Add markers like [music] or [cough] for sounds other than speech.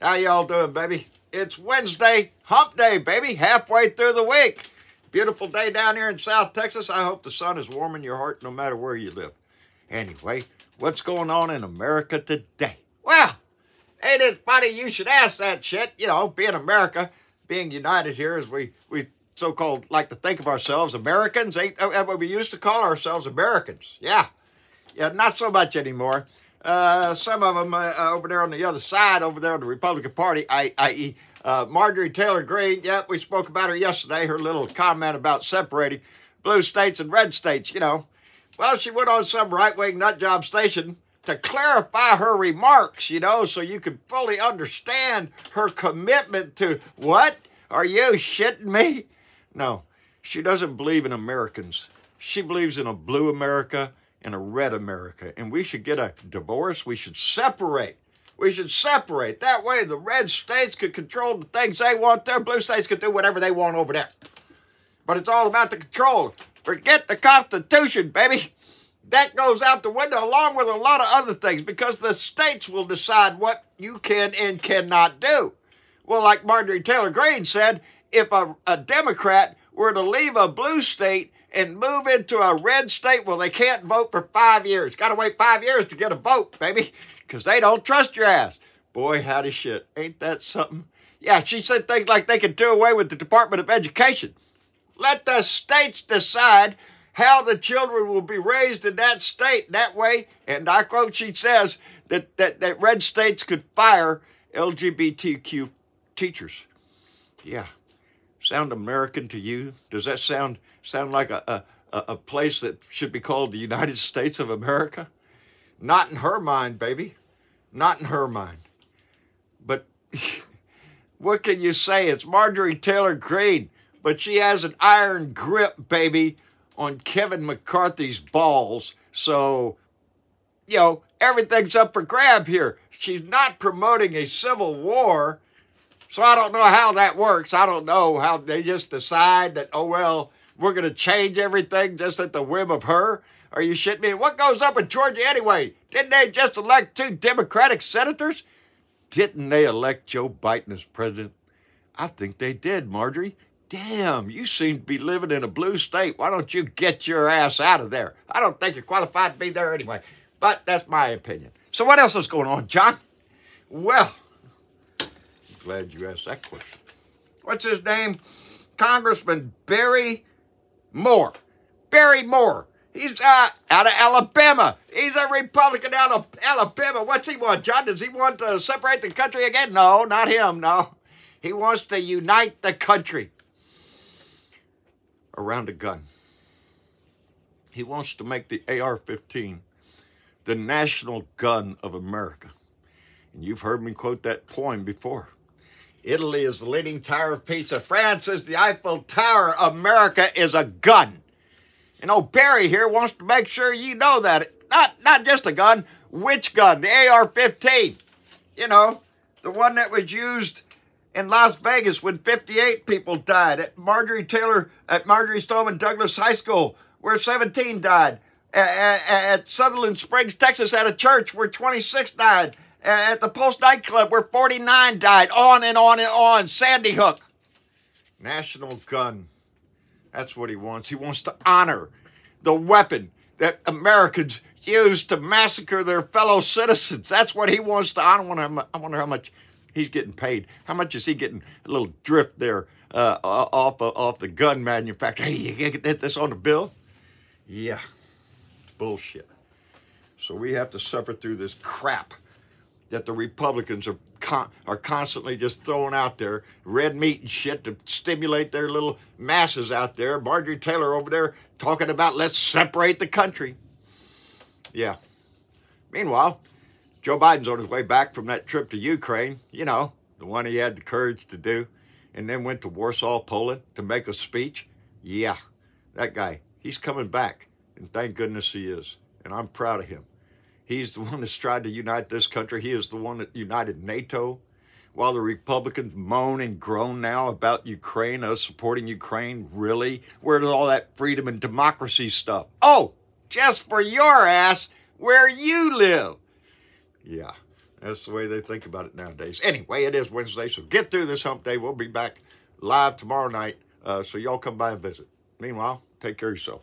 How y'all doing, baby? It's Wednesday, hump day, baby, halfway through the week. Beautiful day down here in South Texas. I hope the sun is warming your heart no matter where you live. Anyway, what's going on in America today? Well, ain't it funny you should ask that shit? You know, being America, being united here as we, we so-called like to think of ourselves, Americans, ain't what we used to call ourselves, Americans. Yeah. Yeah, not so much anymore. Uh, some of them uh, over there on the other side, over there on the Republican Party, i.e., uh, Marjorie Taylor Greene. Yep, we spoke about her yesterday, her little comment about separating blue states and red states, you know. Well, she went on some right-wing nutjob station to clarify her remarks, you know, so you can fully understand her commitment to what? Are you shitting me? No, she doesn't believe in Americans. She believes in a blue America in a red America. And we should get a divorce. We should separate. We should separate. That way the red states could control the things they want there. Blue states could do whatever they want over there. But it's all about the control. Forget the Constitution, baby. That goes out the window along with a lot of other things because the states will decide what you can and cannot do. Well, like Marjorie Taylor Greene said, if a, a Democrat were to leave a blue state and move into a red state, where they can't vote for five years. Got to wait five years to get a vote, baby, because they don't trust your ass. Boy, howdy shit. Ain't that something? Yeah, she said things like they could do away with the Department of Education. Let the states decide how the children will be raised in that state. That way, and I quote, she says that, that, that red states could fire LGBTQ teachers. Yeah. Sound American to you? Does that sound sound like a, a, a place that should be called the United [laughs] States of America? Not in her mind, baby. Not in her mind. But [laughs] what can you say? It's Marjorie Taylor Greene, but she has an iron grip, baby, on Kevin McCarthy's balls. So, you know, everything's up for grab here. She's not promoting a civil war. So I don't know how that works. I don't know how they just decide that, oh, well, we're going to change everything just at the whim of her? Are you shitting me? What goes up in Georgia anyway? Didn't they just elect two Democratic senators? Didn't they elect Joe Biden as president? I think they did, Marjorie. Damn, you seem to be living in a blue state. Why don't you get your ass out of there? I don't think you're qualified to be there anyway. But that's my opinion. So what else is going on, John? Well, glad you asked that question. What's his name? Congressman Barry Moore. Barry Moore. He's uh, out of Alabama. He's a Republican out of Alabama. What's he want, John? Does he want to separate the country again? No, not him, no. He wants to unite the country around a gun. He wants to make the AR-15 the national gun of America. And you've heard me quote that poem before. Italy is the leaning tower of pizza. France is the Eiffel Tower. America is a gun. And old Barry here wants to make sure you know that. Not, not just a gun. Which gun? The AR-15. You know, the one that was used in Las Vegas when 58 people died. At Marjorie Taylor, at Marjory Stoneman Douglas High School, where 17 died. At, at Sutherland Springs, Texas, at a church where 26 died at the Pulse nightclub where 49 died, on and on and on. Sandy Hook. National gun. That's what he wants. He wants to honor the weapon that Americans used to massacre their fellow citizens. That's what he wants to honor. I wonder, how much he's getting paid. How much is he getting a little drift there uh, off, off the gun manufacturer? Hey, you get this on the bill? Yeah, it's bullshit. So we have to suffer through this crap that the Republicans are con are constantly just throwing out there, red meat and shit to stimulate their little masses out there. Marjorie Taylor over there talking about let's separate the country. Yeah. Meanwhile, Joe Biden's on his way back from that trip to Ukraine, you know, the one he had the courage to do, and then went to Warsaw, Poland to make a speech. Yeah, that guy, he's coming back, and thank goodness he is, and I'm proud of him. He's the one that's tried to unite this country. He is the one that united NATO. While the Republicans moan and groan now about Ukraine, us supporting Ukraine, really? Where's all that freedom and democracy stuff? Oh, just for your ass, where you live. Yeah, That's the way they think about it nowadays. Anyway, it is Wednesday, so get through this hump day. We'll be back live tomorrow night. Uh, so y'all come by and visit. Meanwhile, take care of yourself.